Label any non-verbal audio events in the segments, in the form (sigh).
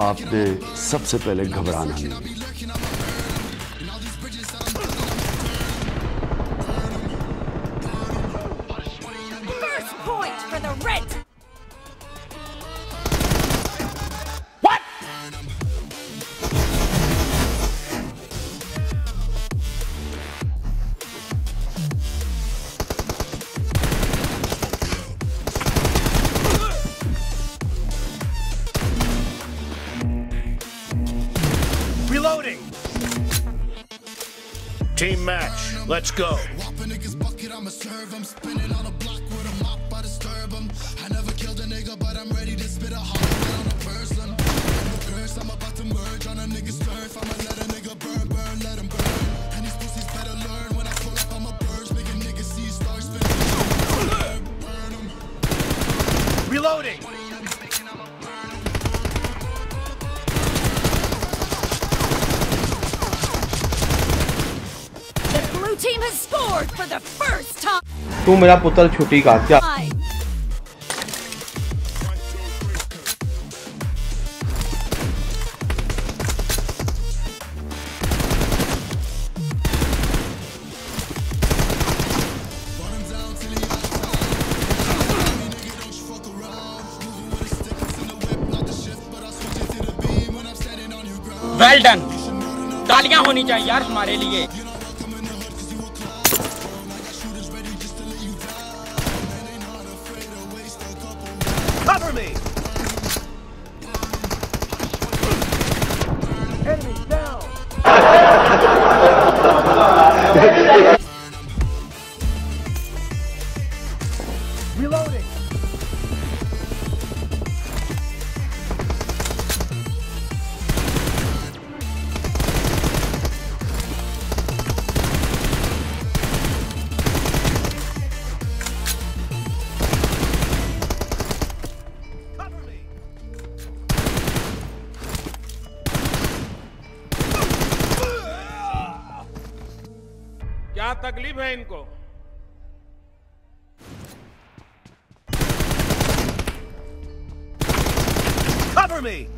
आपने सबसे पहले घबराना नहीं। Team match, let's go. Reloading! तू मेरा पुत्र छुट्टी का क्या? वेल डन तालियाँ होनी चाहिए यार हमारे लिए। Cover me! Enemy down! (laughs) Reloading! क्या तकलीफ़ है इनको Cover me!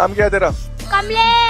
नाम क्या है तेरा? Kamlesh.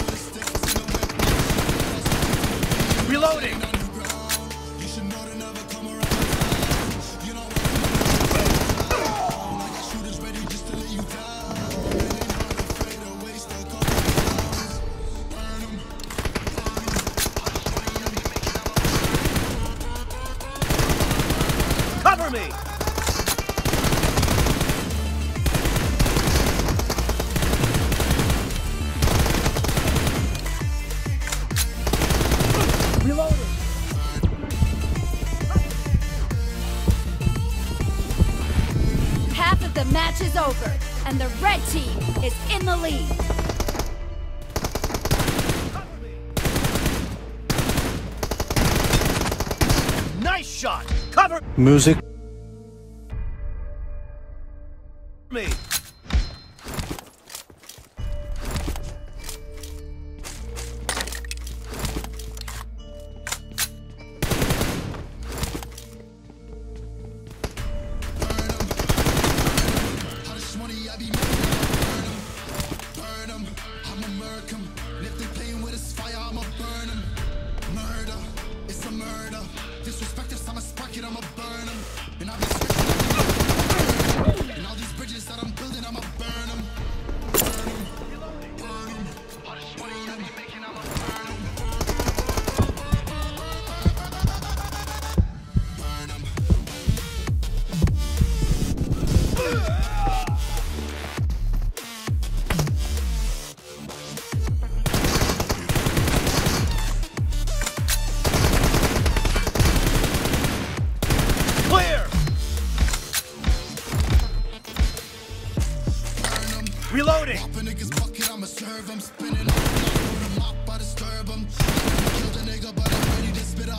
The match is over, and the red team is in the lead. Nice shot! Cover- Music. Me. Clear! Reloading. Bucket, I'ma serve him. Spinning mop, I disturb him. Killed a nigga, but I'm ready to spit a.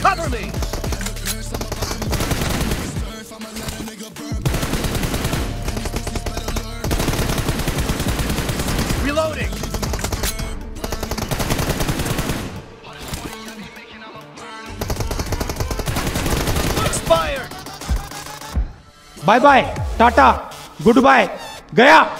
Cover me. Reloading. Bye bye. Tata. Goodbye. Gaya.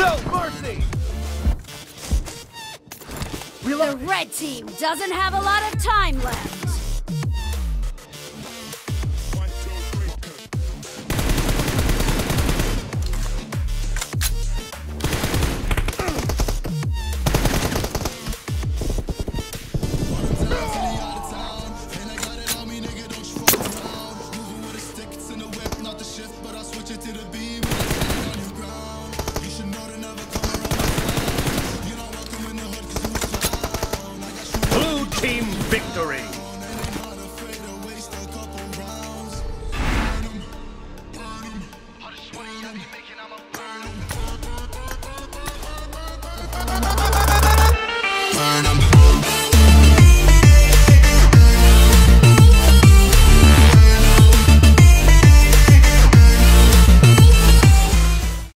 No mercy! The red team doesn't have a lot of time left.